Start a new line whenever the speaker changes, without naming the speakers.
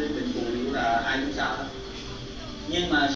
bình thường là ai cũng sợ nhưng mà